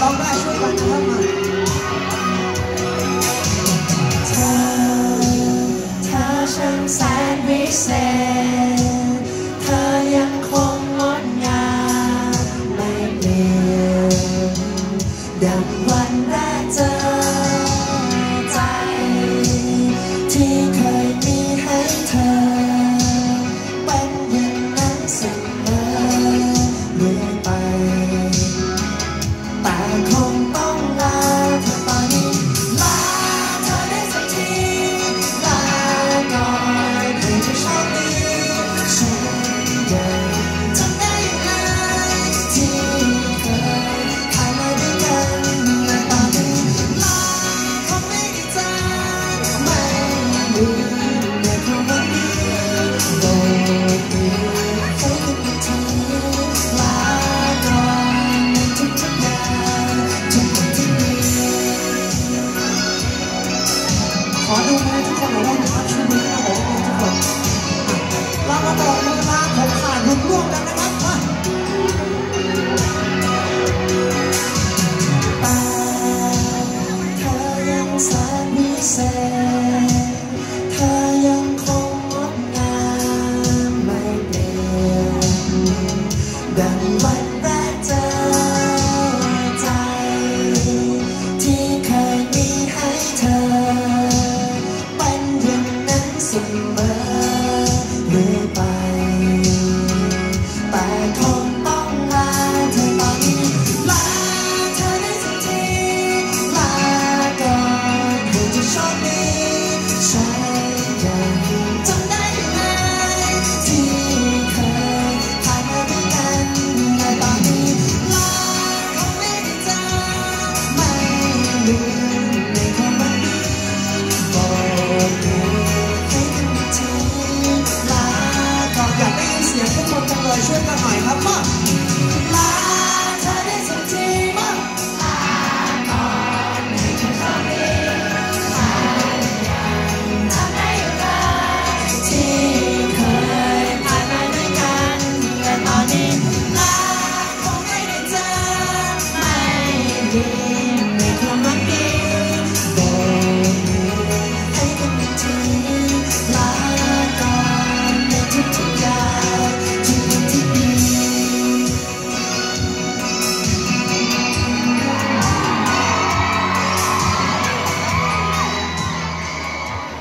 ร้ได้ช่วยกันนะครับเธอเธอช่างแสนวิเศษ inside me say